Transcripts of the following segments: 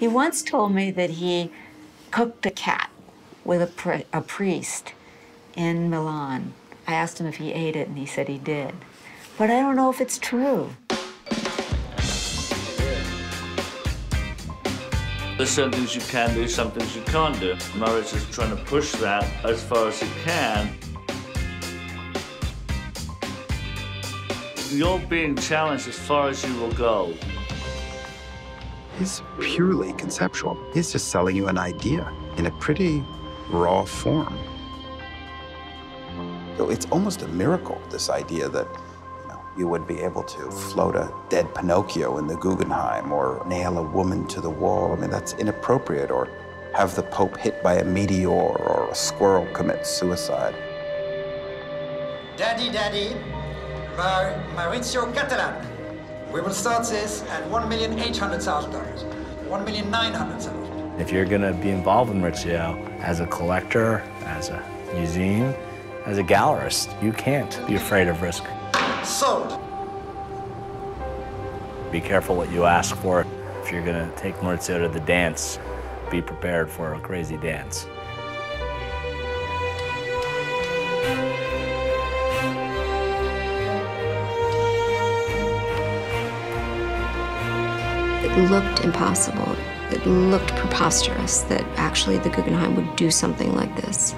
He once told me that he cooked a cat with a, pri- a priest in Milan. I asked him if he ate it, and he said he did. But I don't know if it's true. There's some things you can do, some things you can't do. Maurizio is trying to push that as far as he can. You're being challenged as far as you will go. He's purely conceptual. He's just selling you an idea in a pretty raw form. So it's almost a miracle, this idea that you, know, you would be able to float a dead Pinocchio in the Guggenheim or nail a woman to the wall. I mean, that's inappropriate. Or have the Pope hit by a meteor or a squirrel commit suicide. Daddy, Daddy, Maurizio Cattelan. We will start this at $1,800,000. $1,900,000. If you're going to be involved in Maurizio as a collector, as a museum, as a gallerist, you can't be afraid of risk. Sold. Be careful what you ask for. If you're going to take Maurizio to the dance, be prepared for a crazy dance. It looked impossible. It looked preposterous that actually the Guggenheim would do something like this.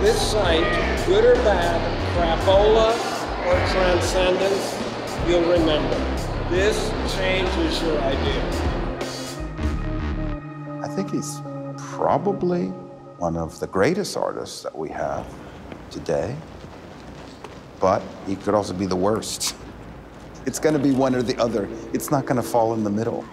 This site, good or bad, crapola or transcendence, you'll remember. This changes your idea. I think he's probably one of the greatest artists that we have today, but he could also be the worst. It's going to be one or the other. It's not going to fall in the middle.